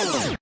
E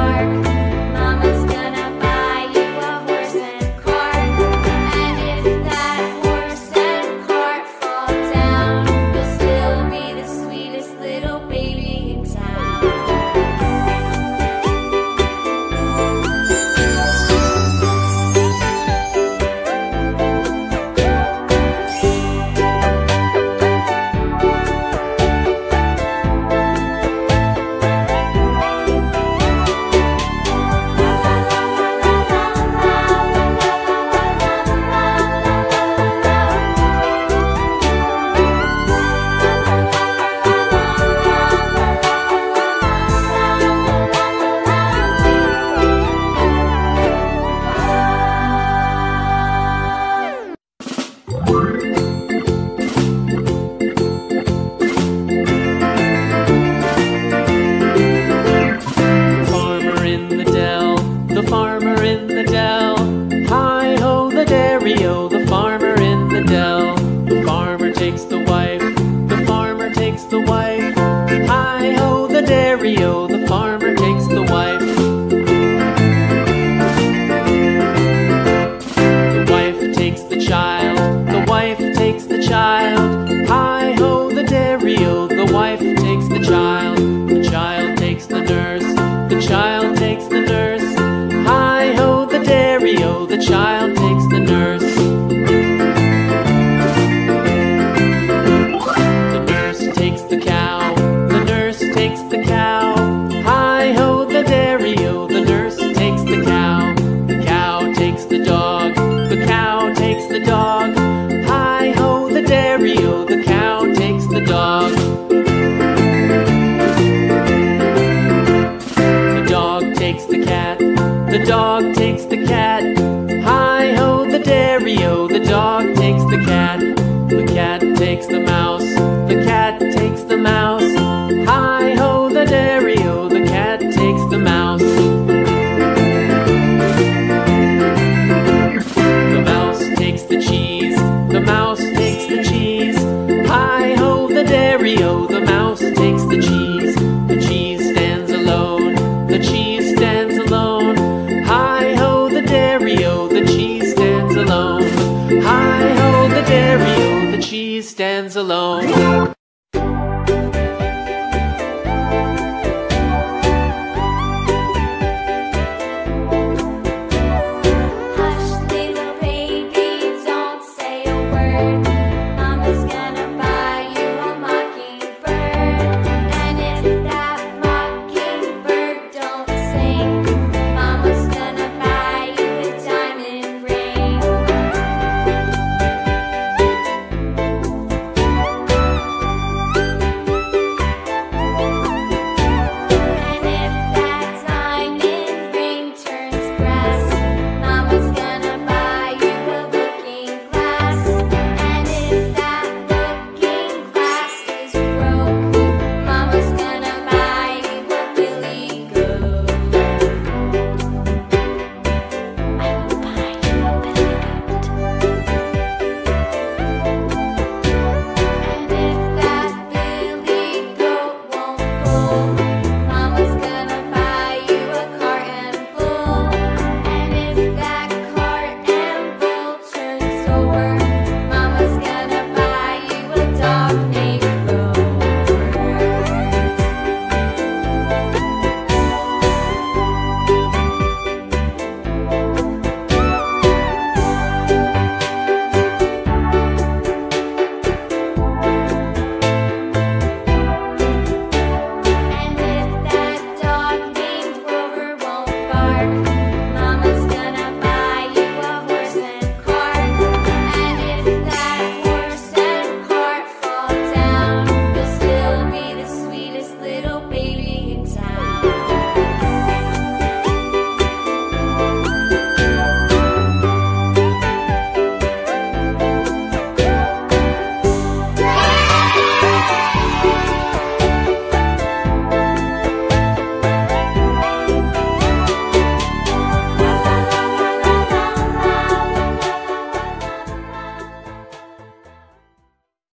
dark. takes the cat. Hi ho, the dairy o, the dog takes the cat. The cat takes the mouse. the dairy, oh, the cheese stands alone.